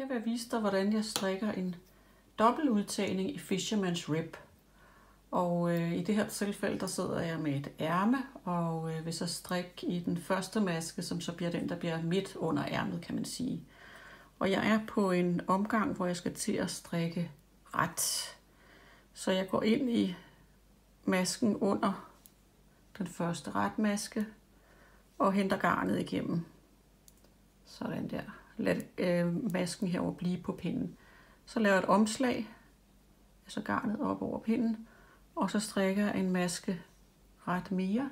Jeg vil vise dig, hvordan jeg strikker en dobbeltudtagning i Fisherman's Rib. Og øh, i det her tilfælde, der sidder jeg med et ærme, og øh, vil så strikke i den første maske, som så bliver den, der bliver midt under ærmet, kan man sige. Og jeg er på en omgang, hvor jeg skal til at strikke ret. Så jeg går ind i masken under den første retmaske og henter garnet igennem. Sådan der. Lad øh, masken herover blive på pinden. Så laver jeg et omslag, altså garnet op over pinden, og så strikker jeg en maske ret mere.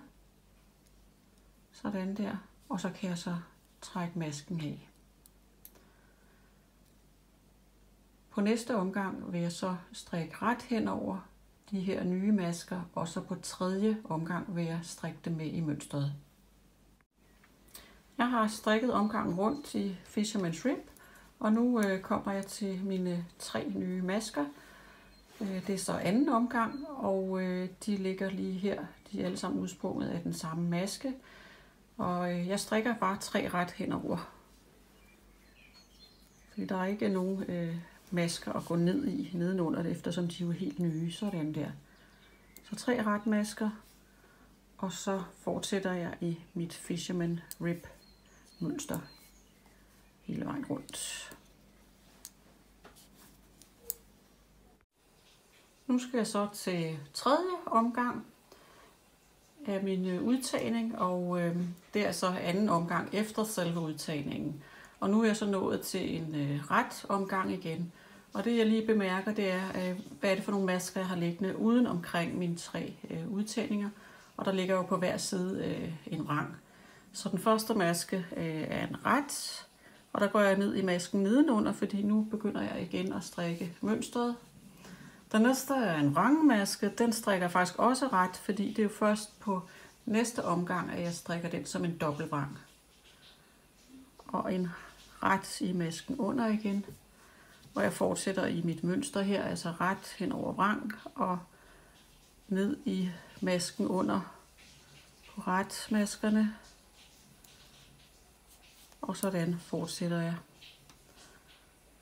Sådan der. Og så kan jeg så trække masken af. På næste omgang vil jeg så strikke ret hen over de her nye masker, og så på tredje omgang vil jeg strikke dem med i mønstret. Jeg har strikket omgangen rundt i Fisherman Rib, og nu øh, kommer jeg til mine tre nye masker. Øh, det er så anden omgang, og øh, de ligger lige her. De er alle sammen udsprunget af den samme maske. Og øh, jeg strikker bare tre ret henover. Fordi der er ikke nogen øh, masker at gå ned i nedenunder det, eftersom de er jo helt nye. Sådan der. Så tre ret masker, og så fortsætter jeg i mit Fisherman Rib mønster hele vejen rundt. Nu skal jeg så til tredje omgang af min øh, udtagning, og øh, det er så anden omgang efter selve udtagningen. Og nu er jeg så nået til en øh, ret omgang igen. Og det jeg lige bemærker, det er, øh, hvad er det for nogle masker, jeg har liggende uden omkring mine tre øh, udtagninger. Og der ligger jo på hver side øh, en rang. Så den første maske øh, er en ret, og der går jeg ned i masken nedenunder, fordi nu begynder jeg igen at strikke mønstret. Den næste er en vrangmaske, den strikker jeg faktisk også ret, fordi det er jo først på næste omgang, at jeg strikker den som en dobbeltvrang. Og en ret i masken under igen, hvor jeg fortsætter i mit mønster her, altså ret hen over vrang og ned i masken under på retmaskerne. Og sådan fortsætter jeg.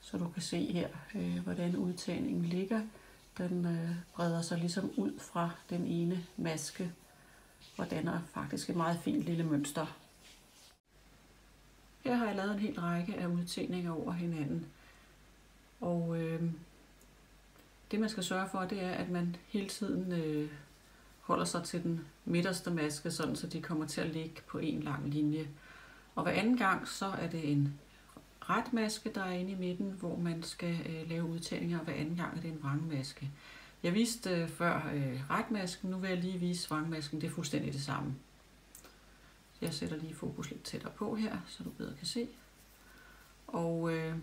Så du kan se her, øh, hvordan udtagningen ligger. Den øh, breder sig ligesom ud fra den ene maske, og danner faktisk et meget fint lille mønster. Her har jeg lavet en hel række af udtagninger over hinanden. Og øh, det man skal sørge for, det er, at man hele tiden øh, holder sig til den midterste maske, sådan så de kommer til at ligge på en lang linje. Og hver anden gang, så er det en retmaske, der er inde i midten, hvor man skal øh, lave udtagninger, og hver anden gang er det en vrangmaske. Jeg viste øh, før øh, retmasken, nu vil jeg lige vise vrangmasken, det er fuldstændig det samme. Så jeg sætter lige fokus lidt tættere på her, så du bedre kan se. Og øh,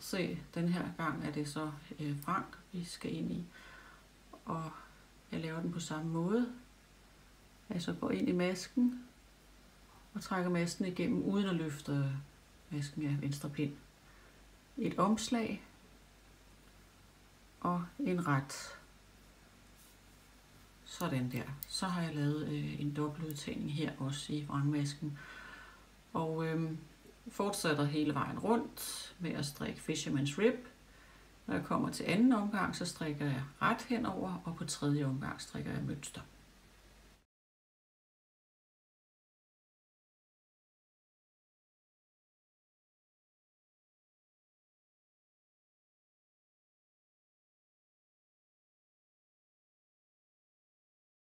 se, den her gang er det så øh, vrang, vi skal ind i. Og jeg laver den på samme måde. Altså går ind i masken, og trækker masken igennem uden at løfte masken af venstre pind. Et omslag og en ret. Sådan der. Så har jeg lavet øh, en dobbeltudtagning her også i vrangmasken. Og øh, fortsætter hele vejen rundt med at strikke Fisherman's Rib. Når jeg kommer til anden omgang, så strikker jeg ret henover, og på tredje omgang strikker jeg mønster.